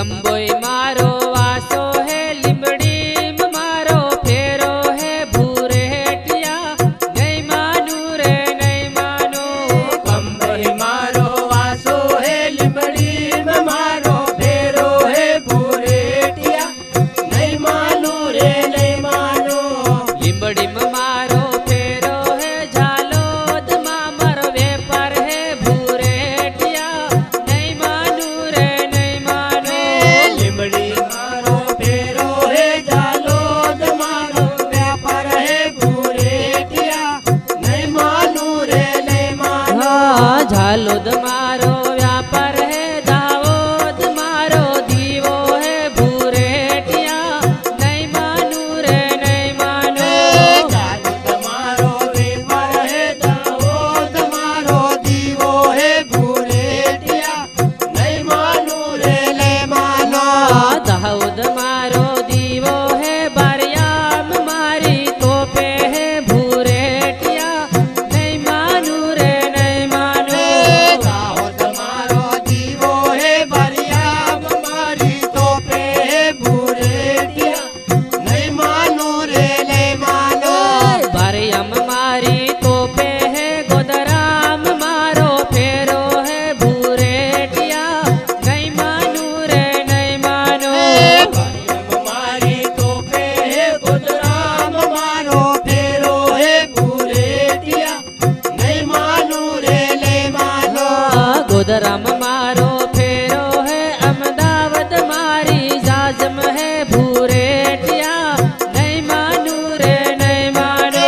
Amboi झालोदमा हमारो फेरो है अमदावत मारी जाजम है भूरे टिया। नहीं मानू रे नहीं मारो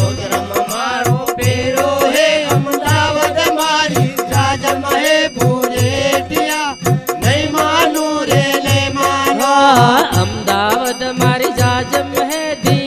मोहतरम फेरो है अमदावत मारी जाजम है भूरे टिया। नहीं मानू रे नहीं मानो। हाँ, अमदावत मारी जाजम है दिया